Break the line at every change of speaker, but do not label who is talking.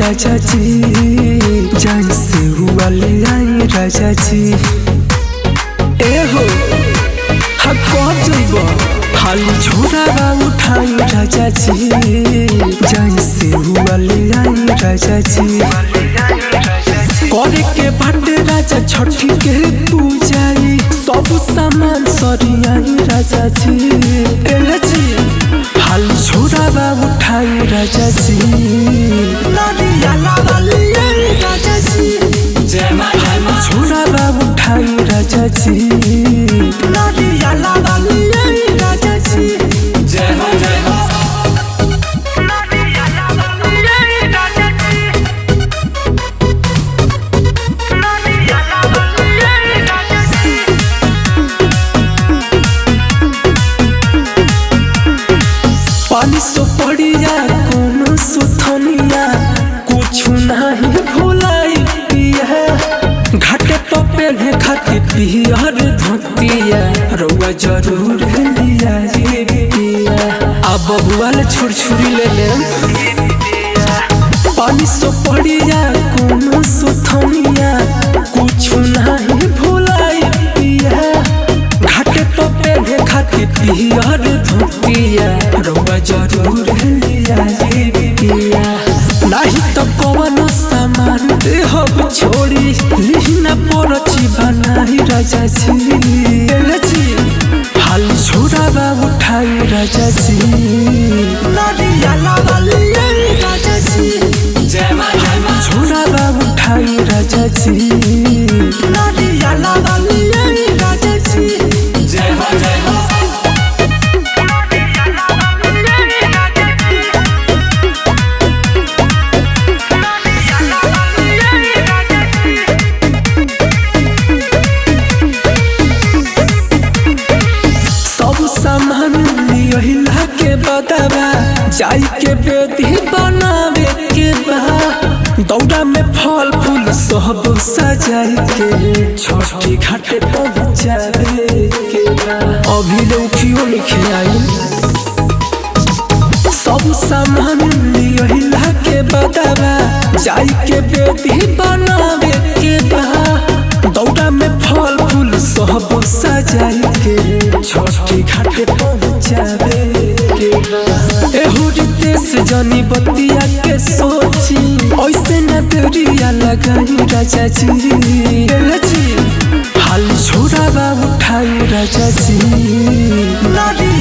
राजा जी जैसे हुआ ले आई राजा जी ए हो कब जइब हाली झोरा बा उठाई राजा जी जैसे हुआ ले आई राजा जी करे के बाटे राजा, छठी के पूजाई सब सामान सरियाई राजा जी एले जी उठाई पियर धोतिया, रउआ ज़रूर लिया पिया अब बबुआल छुड़ छुड़ी ले ले। पानी सो पड़िया, कोनो सुथनिया कुछ नहीं भुलाई पिया घाटे तो पहने खातिर पियर धोतिया, रउआ ज़रूर बनाई राजा जी एले जी हाल छोड़ा बा उठाई के बेदी बनावे के बा। दौड़ा में फल फूल सब सजाई के छोटी घाटे के अभी लौटियो लिखे आई। सब सामान लिहिला के बदबा जाई के बेदी बनावे रितेश जानी बतिया के सोची। ऐसे न देरिया लगाई राजा जी। एले जी, हाल छोड़ा बा, उठाई राजा जी। नदिया